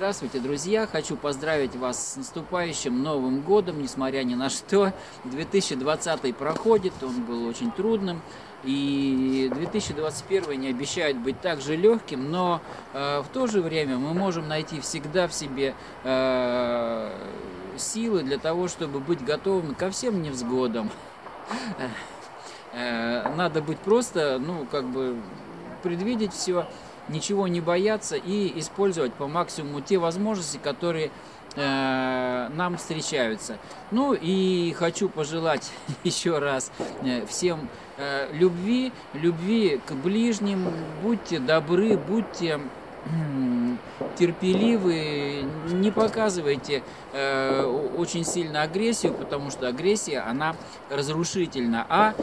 Здравствуйте, друзья! Хочу поздравить вас с наступающим Новым Годом, несмотря ни на что. 2020 проходит, он был очень трудным. И 2021 не обещает быть так же легким, но э, в то же время мы можем найти всегда в себе э, силы для того, чтобы быть готовыми ко всем невзгодам. Э, надо быть просто, ну, как бы предвидеть все, ничего не бояться и использовать по максимуму те возможности, которые э, нам встречаются. Ну и хочу пожелать еще раз э, всем э, любви, любви к ближним, будьте добры, будьте терпеливы, не показывайте э, очень сильно агрессию, потому что агрессия, она разрушительна, а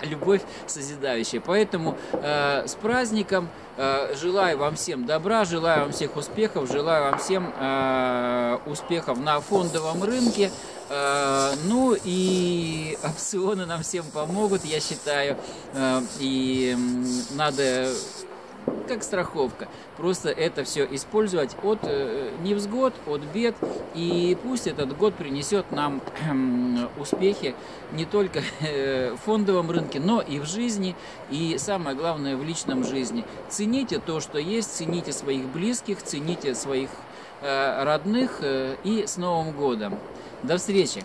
а любовь созидающая. Поэтому э, с праздником э, желаю вам всем добра, желаю вам всех успехов, желаю вам всем э, успехов на фондовом рынке. Э, ну и опционы нам всем помогут, я считаю. Э, и надо как страховка. Просто это все использовать от э, невзгод, от бед. И пусть этот год принесет нам э, успехи не только э, фондовом рынке, но и в жизни. И самое главное в личном жизни. Цените то, что есть, цените своих близких, цените своих э, родных. Э, и с Новым годом. До встречи!